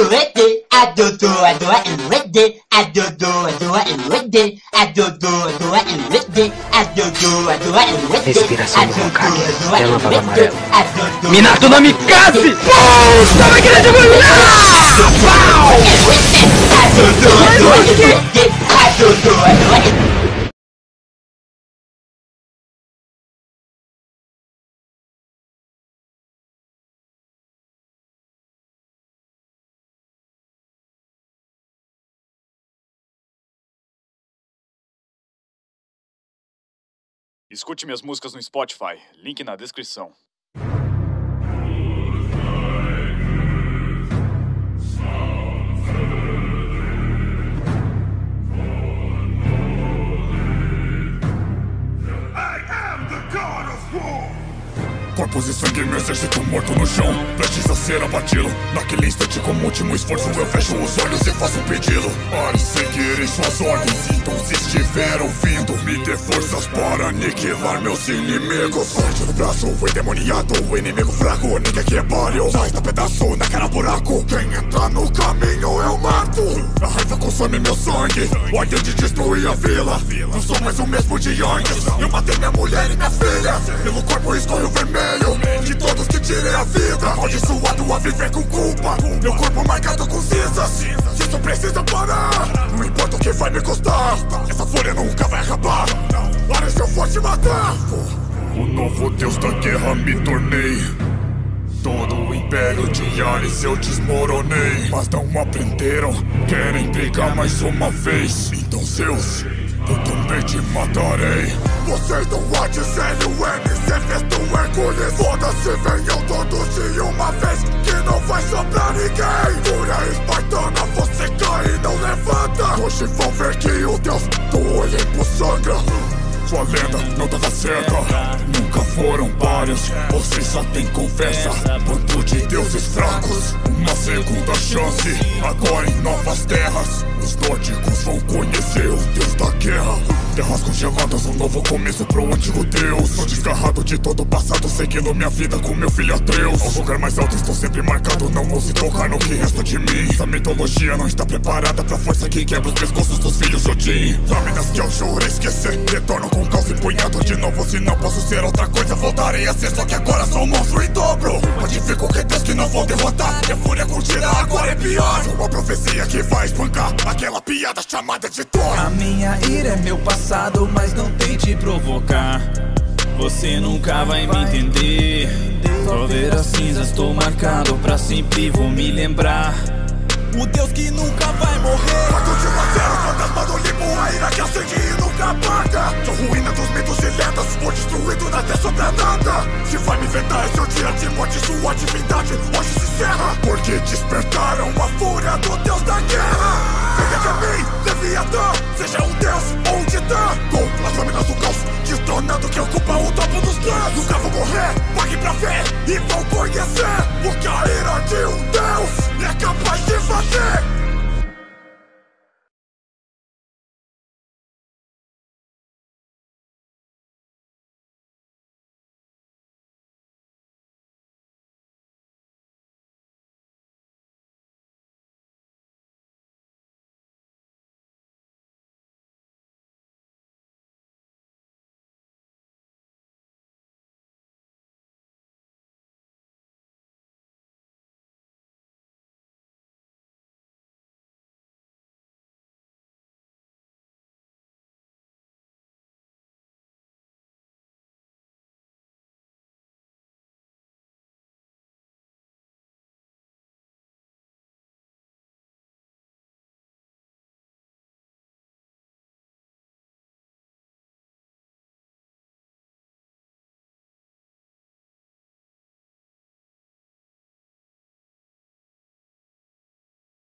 do it, I do do I do it and with it, I do do I do it and with it, I do do I do it and with it, I do do I do it and with it, Respiração I do do do Hokage, I do it Relâmpago and with it, amarelo. I do do Minato no Mikase! Puta máquina de mulher! Pau! Escute minhas músicas no Spotify, link na descrição. Corpos de meu exército morto no chão. Prestes a ser abatido. Naquele instante, como último esforço Eu fecho os olhos e faço um pedido. Para seguirem suas ordens. Então se estiver ouvindo Me dê forças para aniquilar meus inimigos. Forte no braço, endemoniado O inimigo fraco, ninguém aqui é páreo Sai da pedaço, na cara buraco. Quem entrar no caminho eu mato. A raiva consome meu sangue. O ordem de destruir a vila. Não sou mais o mesmo de antes. Eu matei minha mulher e minha filha. Pelo corpo escorre o vermelho que tirei a vida Amaldiçoado a viver com culpa. Meu corpo marcado com cinzas. Isso precisa parar. Não importa o que vai me custar. Essa fúria nunca vai acabar. Para se eu for te matar. O novo deus da guerra me tornei. Todo o império de Ares eu desmoronei. Mas não aprenderam Querem brigar mais uma vez. Então Zeus, eu também te matarei. Vocês não há de M. Se do Hércules Foda-se, venham todos de uma vez Que não vai sobrar ninguém Fúria espartana, você cai e não levanta Hoje vão ver que o deus do Olimpo sangra sua lenda não tava certa Nunca foram vários Vocês só tem conversa Bando de deuses fracos Uma segunda chance Agora em novas terras Os nórdicos vão conhecer o deus da guerra Terras congeladas, um novo começo pro antigo deus. Sou desgarrado de todo o passado Seguindo minha vida com meu filho Atreus Ao lugar mais alto estou sempre marcado Não ouse tocar no que resta de mim. Essa mitologia não está preparada pra força que quebra os pescoços dos filhos de Odin Lâminas que eu juro esquecer Retorno com caos empunhado de novo. Se não posso ser outra coisa Voltarei a ser, só que agora sou um monstro em dobro Modifico Deus que não vou derrotar Minha fúria contida agora é pior Sou uma profecia que vai espancar Aquela piada chamada de Thor A minha ira é meu passado, mas não tente provocar. Você nunca vai me entender. Ao ver as cinzas, tô marcado pra sempre, vou me lembrar. O Deus que nunca vai morrer. Quarto de uma zero, fantasma do limbo A ira que acende e nunca apaga Sou Sua divindade hoje se encerra Porque despertaram a fúria do Deus da guerra. Venha até mim, Leviatã Seja um Deus ou um titã Com as lâminas do caos Destronando que ocupa o topo dos clãs Nunca vou morrer, pague pra ver E vão conhecer O que a ira de um Deus É